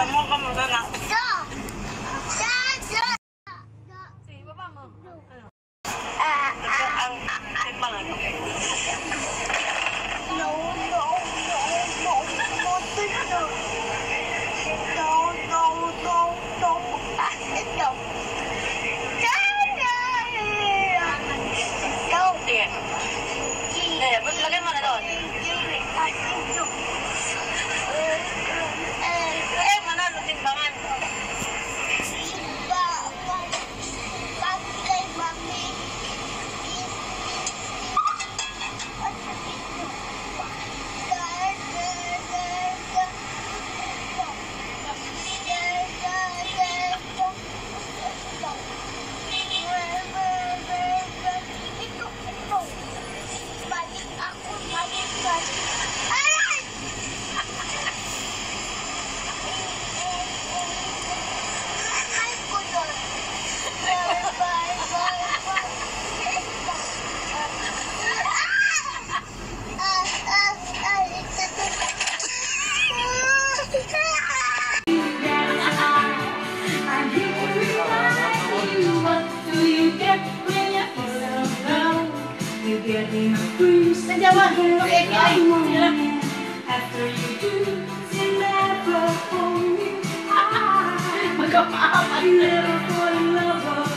밥 먹으면 되나? No. You get in a cruise and you want to get one. After you do, you never hold me. Ah, you never fall in love